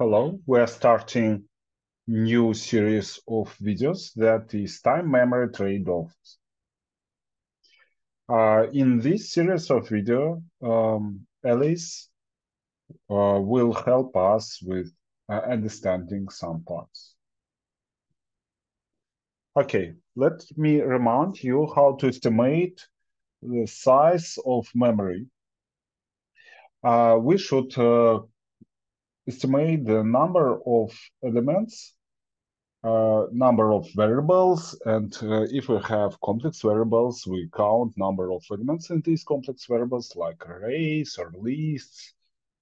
Hello, we're starting new series of videos that is time memory trade-offs. Uh, in this series of video, um, Alice uh, will help us with uh, understanding some parts. Okay, let me remind you how to estimate the size of memory. Uh, we should uh, estimate the number of elements, uh, number of variables, and uh, if we have complex variables, we count number of elements in these complex variables like arrays or lists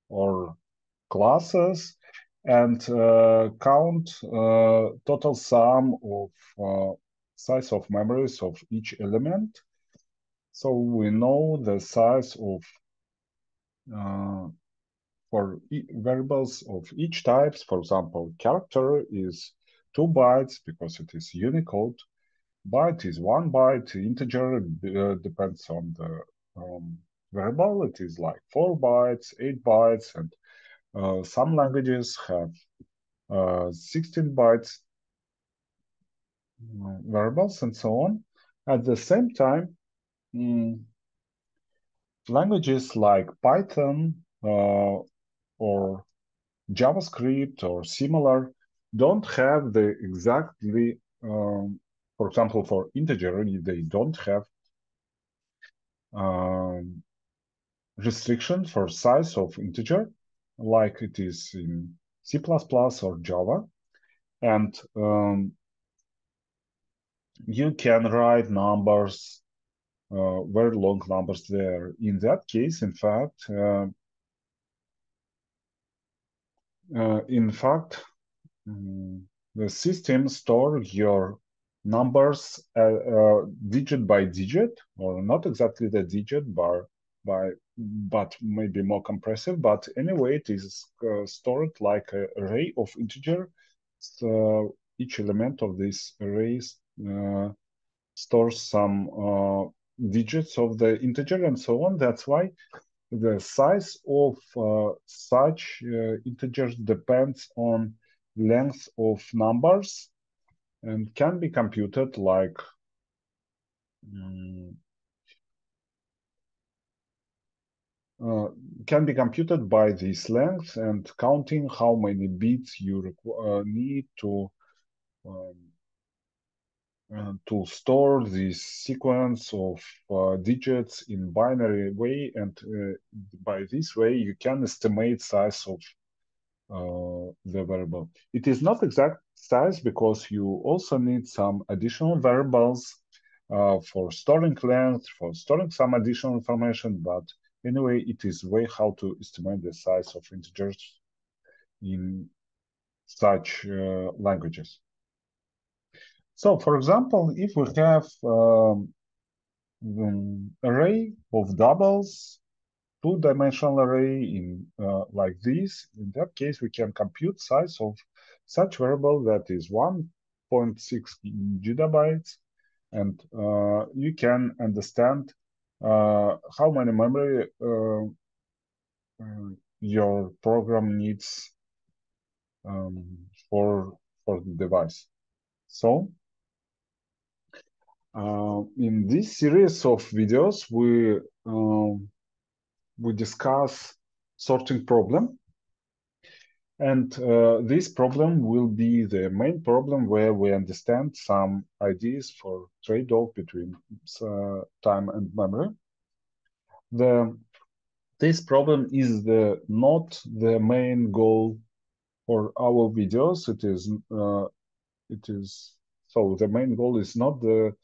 or classes, and uh, count uh, total sum of uh, size of memories of each element. So we know the size of for variables of each types, for example, character is two bytes because it is Unicode. Byte is one byte. Integer uh, depends on the um, variable. It is like four bytes, eight bytes, and uh, some languages have uh, 16 bytes uh, variables and so on. At the same time, mm, languages like Python uh, or JavaScript or similar don't have the exactly, um, for example, for integer, they don't have um, restriction for size of integer like it is in C++ or Java. And um, you can write numbers, uh, very long numbers there. In that case, in fact, uh, uh, in fact, um, the system stores your numbers uh, uh, digit by digit, or not exactly the digit, but by but maybe more compressive. But anyway, it is uh, stored like an array of integer. So each element of this array uh, stores some uh, digits of the integer and so on. That's why the size of uh, such uh, integers depends on length of numbers and can be computed like um, uh, can be computed by this length and counting how many bits you uh, need to um, to store this sequence of uh, digits in binary way and uh, by this way you can estimate size of uh, the variable. It is not exact size because you also need some additional variables uh, for storing length, for storing some additional information, but anyway, it is way how to estimate the size of integers in such languages. So, for example, if we have um, an array of doubles, two-dimensional array in uh, like this, in that case, we can compute size of such variable that is 1.6 gigabytes, and uh, you can understand uh, how many memory uh, uh, your program needs um, for for the device. So uh, in this series of videos, we um, we discuss sorting problem. And uh, this problem will be the main problem where we understand some ideas for trade-off between uh, time and memory. The, this problem is the not the main goal for our videos. It is uh, it is so the main goal is not the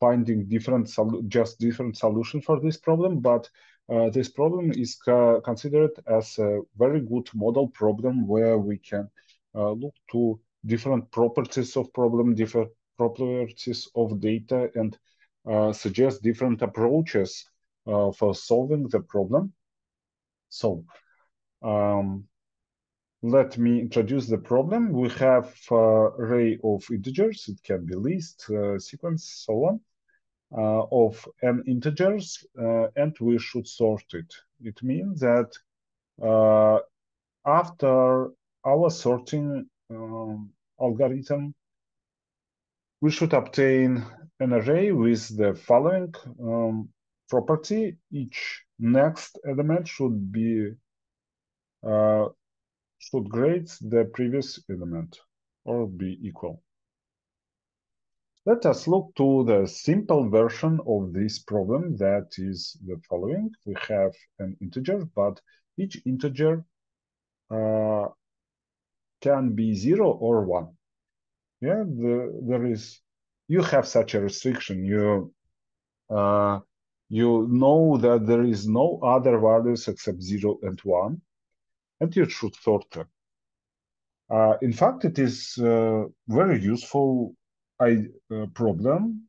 finding different just different solution for this problem, but uh, this problem is considered as a very good model problem where we can uh, look to different properties of problem, different properties of data, and uh, suggest different approaches uh, for solving the problem. So um, let me introduce the problem. We have uh, array of integers. It can be list, uh, sequence, so on. Uh, of n integers uh, and we should sort it. It means that uh, after our sorting um, algorithm, we should obtain an array with the following um, property. Each next element should be uh, should grade the previous element or be equal. Let us look to the simple version of this problem that is the following. We have an integer, but each integer uh, can be zero or one. Yeah, the, there is, you have such a restriction. You, uh, you know that there is no other values except zero and one and you should sort them. Uh, in fact, it is a very useful uh, problem.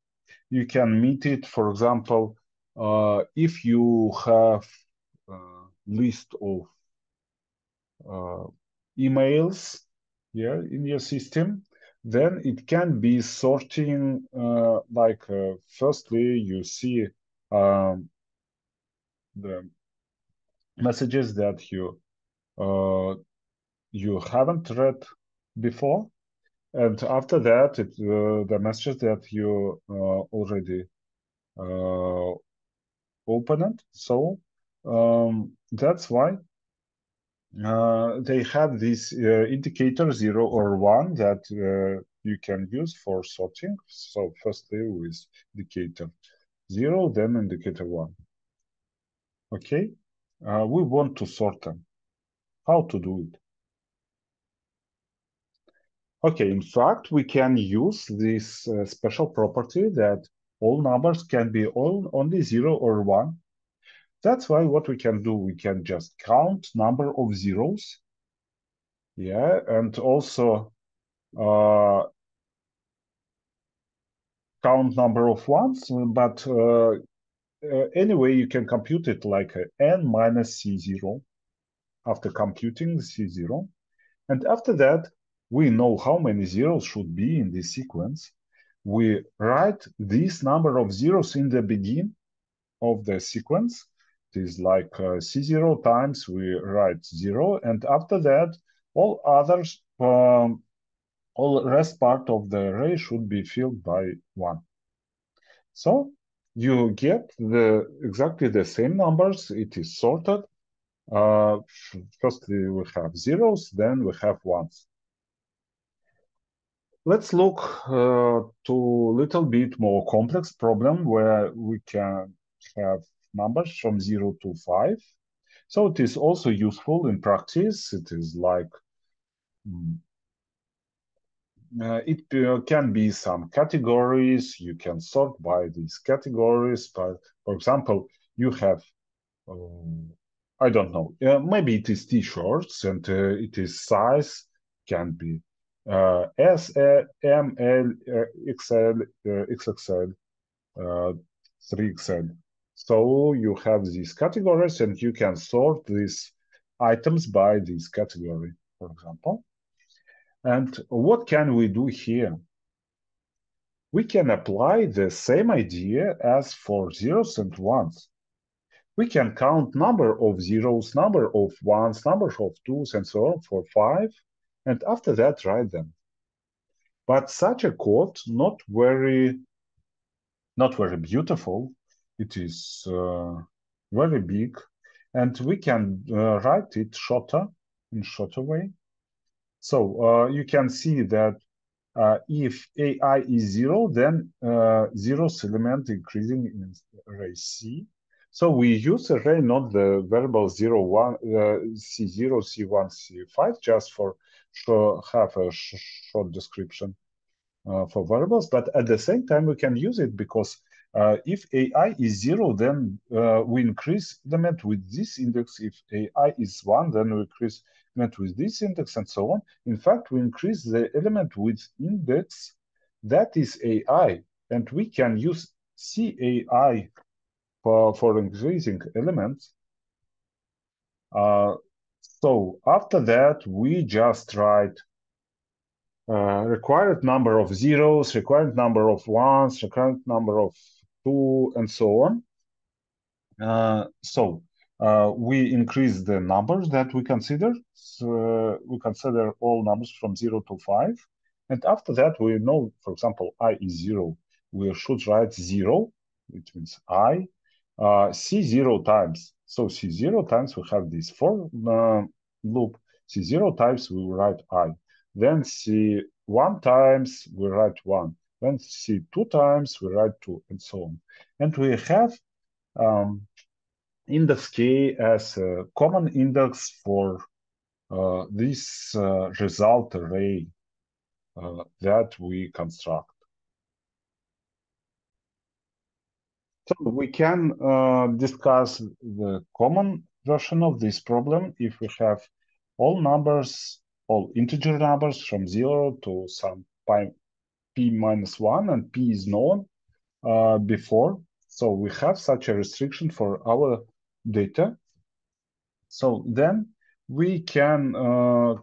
You can meet it, for example, uh, if you have a list of uh, emails yeah, in your system, then it can be sorting uh, like uh, firstly you see um, the messages that you uh, you haven't read before. And after that, it, uh, the message that you uh, already uh, opened. So um, that's why uh, they have this uh, indicator zero or one that uh, you can use for sorting. So firstly with indicator zero, then indicator one. Okay, we want to sort them how to do it. Okay, in fact, we can use this uh, special property that all numbers can be all, only zero or one. That's why what we can do, we can just count number of zeros. Yeah, and also uh, count number of ones, but uh, uh, anyway, you can compute it like n minus c0 after computing C0. And after that, we know how many zeros should be in this sequence. We write this number of zeros in the beginning of the sequence. It is like uh, C0 times we write zero. And after that, all others, um, all rest part of the array should be filled by one. So you get the exactly the same numbers. It is sorted uh, firstly, we have zeros, then we have ones. Let's look uh, to a little bit more complex problem where we can have numbers from 0 to 5. So it is also useful in practice. It is like mm, uh, it uh, can be some categories. You can sort by these categories. But for example, you have um, I don't know. Uh, maybe it is t-shirts and uh, it is size can be uh, S, M, L, XL, XXL, 3XL. So you have these categories and you can sort these items by this category, for example. And what can we do here? We can apply the same idea as for zeros and ones we can count number of zeros, number of ones, number of twos, and so on for five, and after that write them. But such a code not very, not very beautiful. It is uh, very big, and we can uh, write it shorter in shorter way. So uh, you can see that uh, if AI is zero, then uh, zeroth element increasing in array C so we use array, not the variable 0, 1, uh, C0, C1, C5, just for show, have a sh short description uh, for variables. But at the same time, we can use it because uh, if AI is 0, then uh, we increase the met with this index. If AI is 1, then we increase met with this index and so on. In fact, we increase the element with index that is AI. And we can use CAI for, for increasing elements. Uh, so after that, we just write uh, required number of zeros, required number of ones, required number of two, and so on. Uh, so uh, we increase the numbers that we consider. So we consider all numbers from zero to five. And after that, we know, for example, i is zero. We should write zero, which means i, uh, c zero times. So c zero times we have this for uh, loop. c zero times we write i. Then c one times we write one. Then c two times we write two, and so on. And we have um, index k as a common index for uh, this uh, result array uh, that we construct. So we can uh, discuss the common version of this problem if we have all numbers, all integer numbers from zero to some pi, p minus one and p is known uh, before. So we have such a restriction for our data. So then we can uh,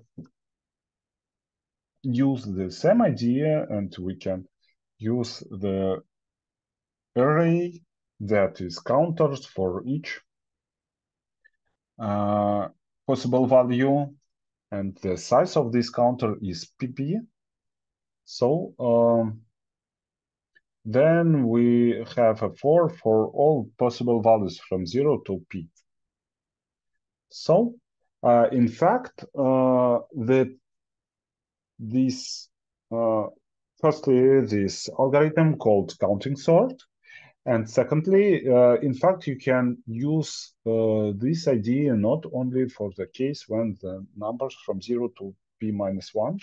use the same idea and we can use the array that is counters for each uh, possible value and the size of this counter is pp. So um, then we have a for for all possible values from 0 to p. So, uh, in fact, uh, the this uh, firstly this algorithm called counting sort, and secondly, uh, in fact, you can use uh, this idea not only for the case when the numbers from zero to p minus one,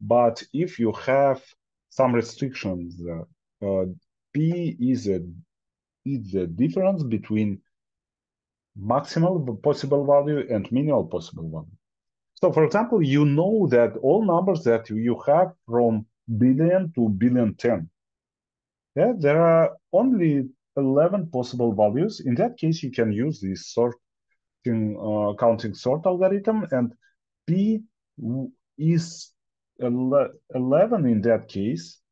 but if you have some restrictions uh, P is a is the difference between maximal possible value and minimal possible value. So, for example, you know that all numbers that you have from billion to billion ten, yeah, there are only 11 possible values. In that case, you can use this sorting uh, counting sort algorithm, and P is 11 in that case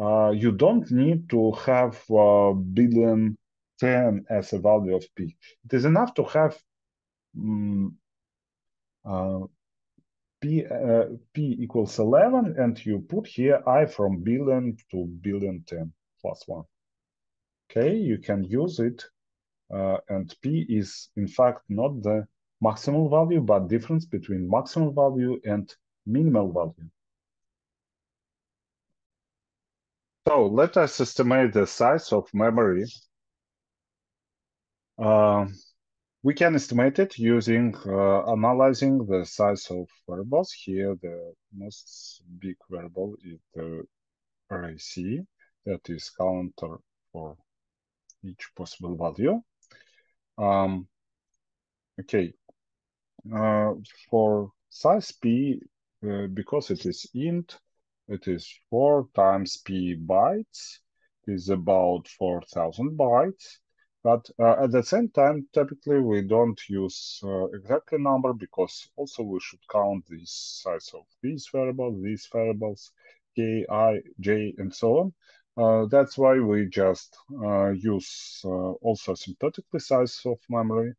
uh, you don't need to have uh, billion 10 as a value of p. It is enough to have um, uh, p, uh, p equals 11 and you put here i from billion to billion 10 plus 1. Okay, you can use it uh, and p is in fact not the maximal value but difference between maximal value and minimal value. So let us estimate the size of memory. Uh, we can estimate it using uh, analyzing the size of variables. Here, the most big variable is the array C, that is counter for each possible value. Um, okay, uh, for size P, uh, because it is int, it is 4 times p bytes is about 4000 bytes but uh, at the same time typically we don't use uh, exactly number because also we should count the size of these variables these variables k i j and so on. Uh, that's why we just uh, use uh, also asymptotically size of memory.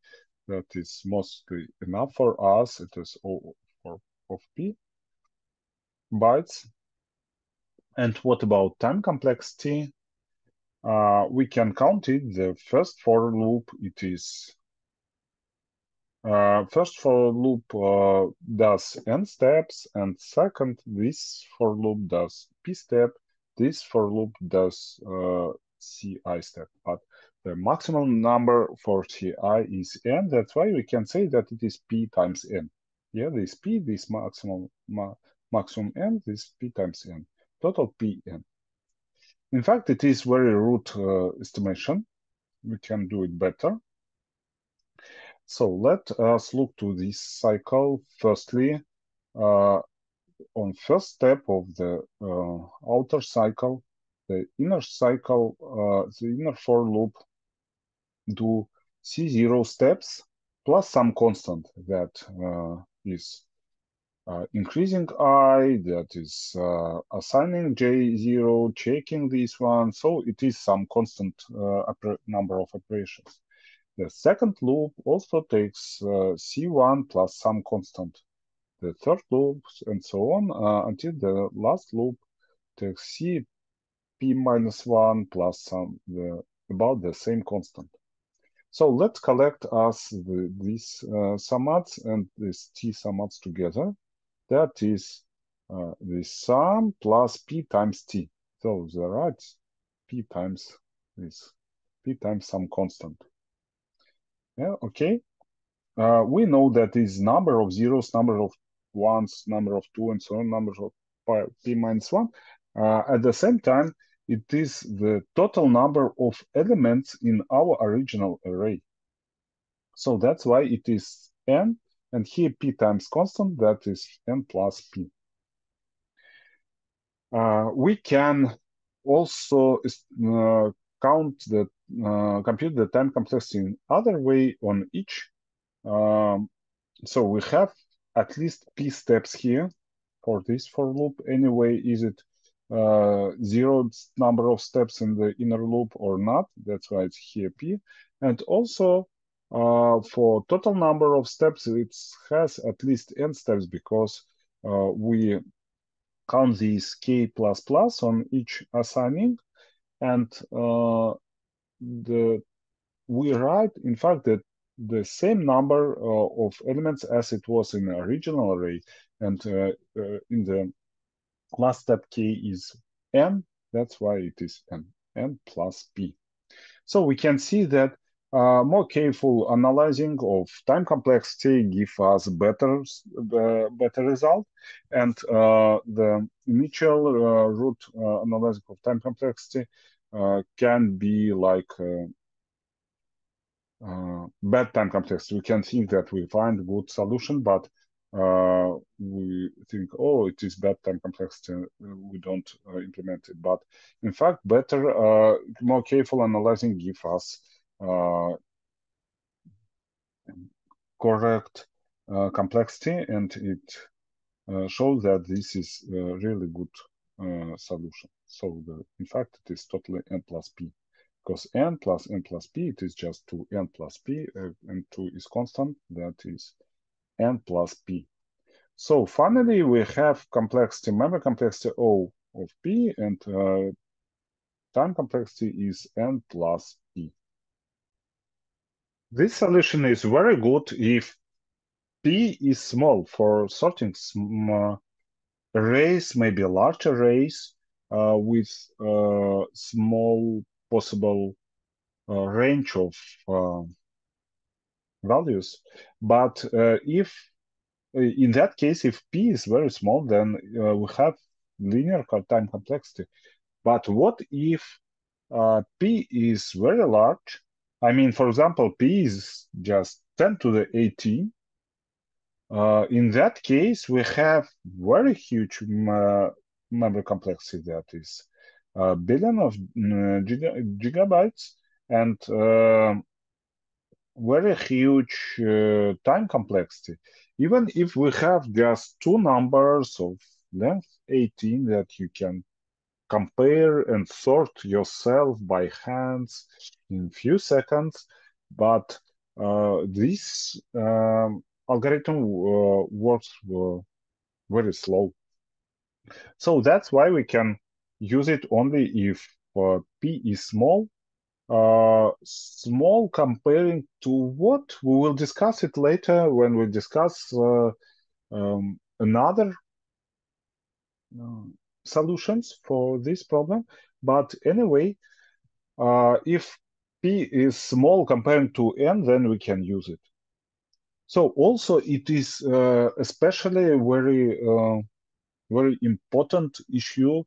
That is mostly enough for us. It is for of p bytes. And what about time complexity? Uh, we can count it. The first for loop, it is uh, first for loop uh, does n steps, and second this for loop does p step. This for loop does uh, ci step. But the maximum number for ci is n. That's why we can say that it is p times n. Yeah, this p, this maximum ma maximum n, this p times n total Pn. In fact, it is very root uh, estimation. We can do it better. So let us look to this cycle. Firstly, uh, on first step of the uh, outer cycle, the inner cycle, uh, the inner for loop do C0 steps plus some constant that uh, is uh, increasing i, that is uh, assigning j0, checking this one. So it is some constant uh, number of operations. The second loop also takes uh, C1 plus some constant. The third loop and so on uh, until the last loop takes C p minus 1 plus some the, about the same constant. So let's collect us the, these uh, summats and these t summats together. That is uh, the sum plus p times t. So the right p times this p times some constant. Yeah, okay. Uh, we know that is number of zeros, number of ones, number of two, and so on, number of p minus one. Uh, at the same time, it is the total number of elements in our original array. So that's why it is n, and here p times constant, that is n plus p. Uh, we can also uh, count the uh, compute the time complexity in other way on each. Um, so we have at least p steps here for this for loop. Anyway, is it uh, zero number of steps in the inner loop or not? That's why it's here p. And also uh, for total number of steps, it has at least n steps because uh, we count these k plus plus on each assigning, and uh, the we write in fact that the same number uh, of elements as it was in the original array, and uh, uh, in the last step k is n. That's why it is n n plus p. So we can see that uh, more careful analyzing of time complexity give us better uh, better result, and uh, the initial uh, root uh, analysis of time complexity uh, can be like bad time complexity. We can think that we find good solution, but we think, oh, it is bad time complexity. We don't implement it, but in fact, better, more careful analyzing give us uh, correct uh, complexity and it uh, shows that this is a really good solution. So the, in fact, it is totally n plus p because n plus n plus p, it is just 2n plus p, uh, and 2 is constant, that is n plus p. So finally, we have complexity, memory complexity O of p, and uh, time complexity is n plus. This solution is very good if P is small for sorting arrays, maybe large arrays uh, with uh, small possible uh, range of uh, values. But uh, if in that case, if P is very small, then uh, we have linear time complexity. But what if P is very large I mean, for example, p is just 10 to the 18. Uh, in that case, we have very huge uh, memory complexity that is a billion of uh, gigabytes and uh, very huge uh, time complexity. Even if we have just two numbers of length 18 that you can compare and sort yourself by hands in few seconds, but uh, this um, algorithm uh, works uh, very slow. So that's why we can use it only if uh, p is small. Uh, small comparing to what we will discuss it later when we discuss uh, um, another solutions for this problem. But anyway, uh, if p is small compared to n, then we can use it. So also it is uh, especially very, uh, very important issue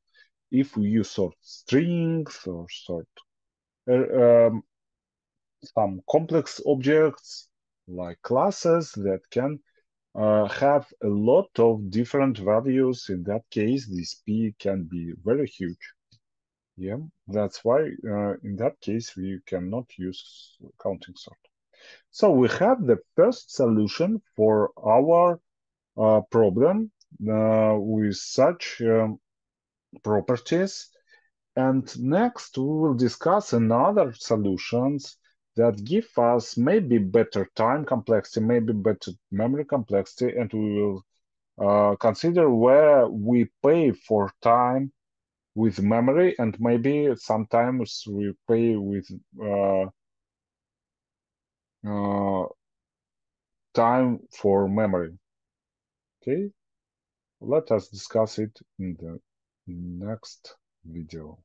if you sort strings or sort uh, um, some complex objects like classes that can uh, have a lot of different values. In that case, this p can be very huge. Yeah, that's why uh, in that case we cannot use counting sort. So we have the first solution for our uh, problem uh, with such um, properties. And next we will discuss another solutions that give us maybe better time complexity, maybe better memory complexity, and we will uh, consider where we pay for time with memory, and maybe sometimes we pay with uh, uh, time for memory. Okay, let us discuss it in the next video.